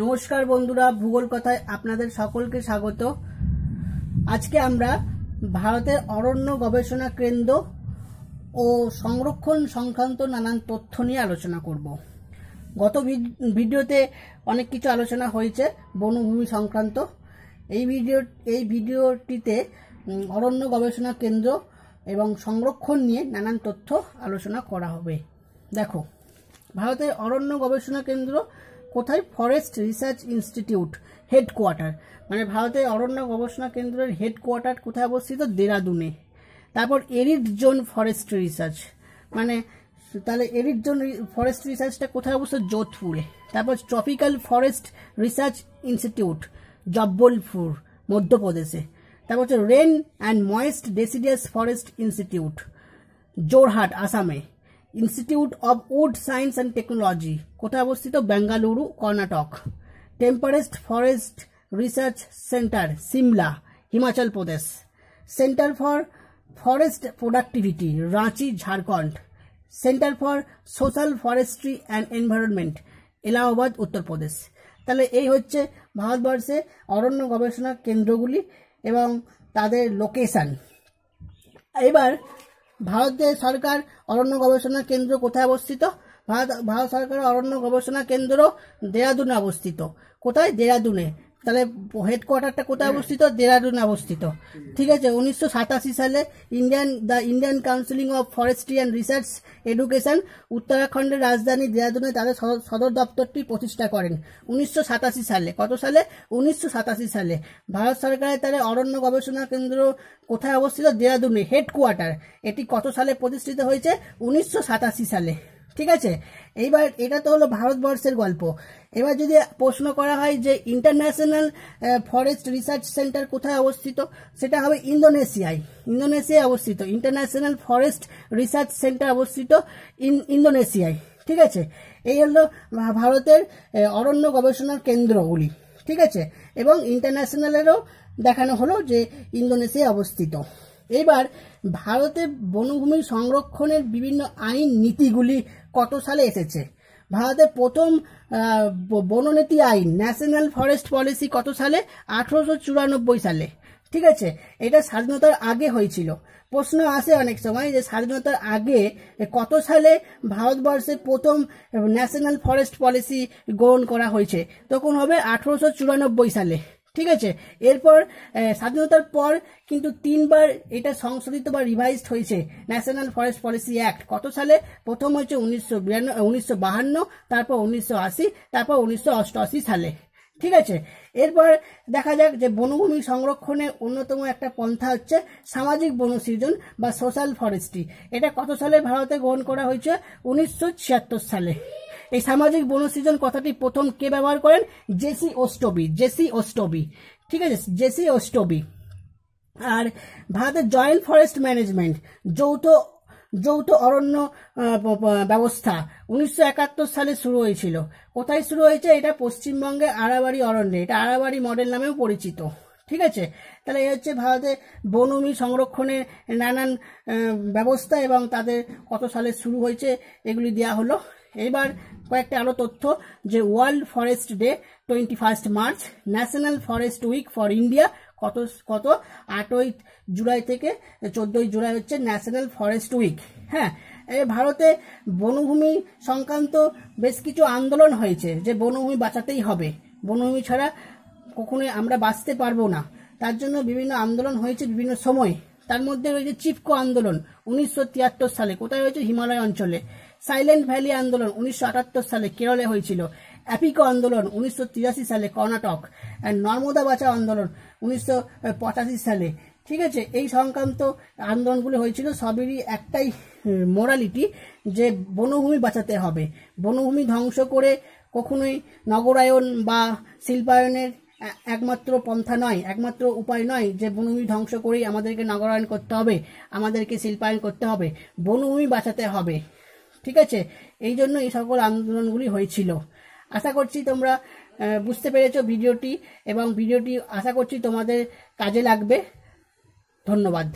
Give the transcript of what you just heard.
নমস্কার বন্ধুরা, ভূগোল কথায় আপনাদের সকলকে স্বাগত। আজকে আমরা ভারতের অরণ্য গবেষণা কেন্দ্র ও সংরক্ষণ সংক্রান্ত নানান তথ্য নিয়ে আলোচনা করব। গত ভিডিওতে অনেক কিছু আলোচনা হয়েছে বনভূমি সংক্রান্ত। এই ভিডিও, এই ভিডিওটিতে অরণ্য গবেষণা কেন্দ্র এবং সংরক্ষণ নিয়ে নানান তথ্য আলোচনা করা হবে। দেখো, ভারতের অরণ্য গবেষণা কেন্দ্র কোথায়? ফরেস্ট রিসার্চ ইনস্টিটিউট হেডকোয়ার্টার মানে ভারতের অরণ্য গবেষণা কেন্দ্রের হেডকোয়ার্টার কোথায় অবস্থিত? দেরাদুনে। তারপর এরিড জোন ফরেস্ট রিসার্চ মানে তাহলে এরিড জোন ফরেস্ট রিসার্চটা কোথায় অবস্থিত? যোধপুরে। তারপর tropical forest research institute Jabalpur, মধ্যপ্রদেশে। তারপর হচ্ছে rain and moist deciduous forest institute Jorhat, আসামে। Institute of wood science and technology কোথায় অবস্থিত Bengaluru Karnataka temperate forest research centre Shimla Himachal Pradesh centre for forest productivity Ranchi Jharkhand centre for social forestry and environment Allahabad Uttar Pradesh তাহলে এই হচ্ছে ভারতবর্ষে অরণ্য গবেষণা কেন্দ্রগুলি এবং তাদের লোকেশান এবার ভারতের সরকার অরণ্য গবেষণা কেন্দ্র কোথায় অবস্থিত? ভারত ভারত সরকারের অরণ্য গবেষণা কেন্দ্র দেরাদুনে অবস্থিত। কোথায়? দেরাদুনে। তাহলে হেডকোয়ার্টারটা কোথায় অবস্থিত? দেরাদুনে অবস্থিত। ঠিক আছে? উনিশশো সাতাশি সালে Indian the Indian counselling of forestry and research education উত্তরাখণ্ডের রাজধানী দেরাদুনে তাদের সদর দপ্তরটি প্রতিষ্ঠা করেন। উনিশশো সাতাশি সালে কত সালে? উনিশশো সাতাশি সালে। ভারত সরকারের তাদের অরণ্য গবেষণা কেন্দ্র কোথায় অবস্থিত? দেরাদুনে হেডকোয়ার্টার এটি কত সালে প্রতিষ্ঠিত হয়েছে? উনিশশো সাতাশি সালে। ঠিক আছে? এইবার এটা তো হলো ভারতবর্ষের গল্প। এবার যদি প্রশ্ন করা হয় যে ইন্টারন্যাশনাল ফরেস্ট রিসার্চ সেন্টার কোথায় অবস্থিত? সেটা হবে ইন্দোনেশিয়ায়। ইন্দোনেশিয়ায় অবস্থিত। ইন্টারন্যাশনাল ফরেস্ট রিসার্চ সেন্টার অবস্থিত ইন্দোনেশিয়ায়। ঠিক আছে? এই হলো ভারতের অরণ্য গবেষণার কেন্দ্রগুলি। ঠিক আছে? এবং ইন্টারন্যাশনালেরও দেখানো হলো যে ইন্দোনেশিয়ায় অবস্থিত। এবার ভারতে বনভূমি সংরক্ষণের বিভিন্ন আইন নীতিগুলি কত সালে এসেছে? ভারতের প্রথম বননীতি আইন, ন্যাশনাল ফরেস্ট পলিসি কত সালে? আঠারোশো চুরানব্বই সালে। ঠিক আছে? এটা স্বাধীনতার আগে হয়েছিল। প্রশ্ন আসে অনেক সময় যে স্বাধীনতার আগে কত সালে ভারতবর্ষের প্রথম ন্যাশনাল ফরেস্ট পলিসি গ্রহণ করা হয়েছে? তখন হবে আঠারোশো চুরানব্বই সালে। ঠিক আছে? এরপর স্বাধীনতার পর কিন্তু তিনবার এটা সংশোধিত বা রিভাইজড হয়েছে। ন্যাশনাল ফরেস্ট পলিসি অ্যাক্ট কত সালে? প্রথম হয়েছে উনিশশো উনিশশো বাহান্ন, তারপর উনিশশো আশি, তারপর উনিশশো অষ্টআশি সালে। ঠিক আছে? এরপর দেখা যাক যে বনভূমি সংরক্ষণের অন্যতম একটা পন্থা হচ্ছে সামাজিক বনসৃজন বা সোশ্যাল ফরেস্ট্রি এটা কত সালে ভারতে গ্রহণ করা হয়েছে? উনিশশো ছিয়াত্তর সালে। এই সামাজিক বনসৃজন কথাটি প্রথম কে ব্যবহার করেন? Jesse Ostby Jesse Ostby. ঠিক আছে, জেসি ওস্টবি। আর ভারতের জয়েন্ট ফরেস্ট ম্যানেজমেন্ট, যৌথ যৌথ অরণ্য ব্যবস্থা উনিশশো একাত্তর সালে শুরু হয়েছিল। কোথায় শুরু হয়েছে? এটা পশ্চিমবঙ্গে আড়াবাড়ি অরণ্যে। এটা আড়াবাড়ি মডেল নামেও পরিচিত। ঠিক আছে? তাহলে এই হচ্ছে ভারতের বনভূমি সংরক্ষণের নানান ব্যবস্থা এবং তাদের কত সালে শুরু হয়েছে? এগুলি দেওয়া হলো। এবার কয়েকটা আরও তথ্য, যে world forest day twenty first March national forest week for India কত কত? আটই জুলাই থেকে চোদ্দই জুলাই হচ্ছে ন্যাশনাল ফরেস্ট উইক হ্যাঁ ভারতে বনভূমি সংক্রান্ত বেশ কিছু আন্দোলন হয়েছে, যে বনভূমি বাঁচাতেই হবে। বনভূমি ছাড়া কখনোই আমরা বাঁচতে পারব না। তার জন্য বিভিন্ন আন্দোলন হয়েছে বিভিন্ন সময়। তার মধ্যে রয়েছে চিপকো আন্দোলন, উনিশশো তিয়াত্তর সালে। কোথায় হয়েছে? হিমালয় অঞ্চলে। সাইলেন্ট ভ্যালি আন্দোলন উনিশশো আটাত্তর সালে কেরলে হয়েছিল। অ্যাপিকো আন্দোলন উনিশশো তিরাশি সালে কর্ণাটক। নর্মদা বাঁচা আন্দোলন উনিশশো পঁচাশি সালে। ঠিক আছে, এই সংক্রান্ত আন্দোলনগুলো হয়েছিল সবেরই একটাই মোরালিটি যে বনভূমি বাঁচাতে হবে। বনভূমি ধ্বংস করে কখনোই নগরায়ন বা শিল্পায়নের একমাত্র পন্থা নয়, একমাত্র উপায় নয় যে বনভূমি ধ্বংস করেই আমাদেরকে নগরায়ন করতে হবে, আমাদেরকে শিল্পায়ন করতে হবে। বনভূমি বাঁচাতে হবে। ঠিক আছে? এই জন্য এই সকল আন্দোলনগুলি হয়েছিল। আশা করছি তোমরা বুঝতে পেরেছ ভিডিওটি এবং ভিডিওটি আশা করছি তোমাদের কাজে লাগবে। ধন্যবাদ।